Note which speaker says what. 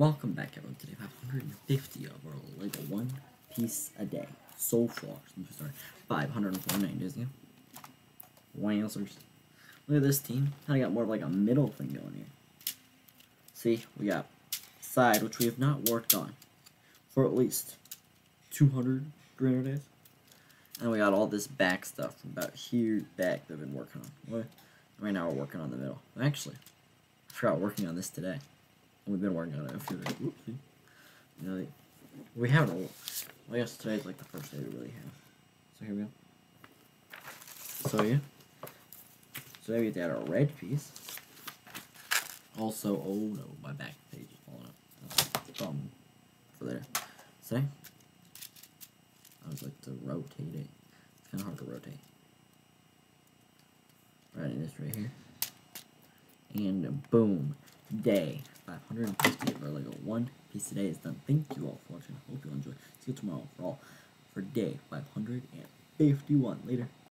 Speaker 1: Welcome back everyone, today 550 of our Lego One Piece a Day. So far, since we started, 549 Disney. Wowzers. Look at this team, kinda got more of like a middle thing going here. See, we got side, which we have not worked on for at least 200, 300 days. And we got all this back stuff from about here back that we've been working on. Right now we're working on the middle. Actually, I forgot working on this today. We've been working on it. Oopsie. You know, we haven't. I guess today's like the first day we really have. So here we go. So yeah. So maybe to add a red piece. Also, oh no, my back page is falling up. Um, for there. See? I would like to rotate it. It's kind of hard to rotate. Right this right here. And boom, day. 550 of our Lego One piece today is done. Thank you all for watching. Hope you enjoy. See you tomorrow for all for day 551. Later.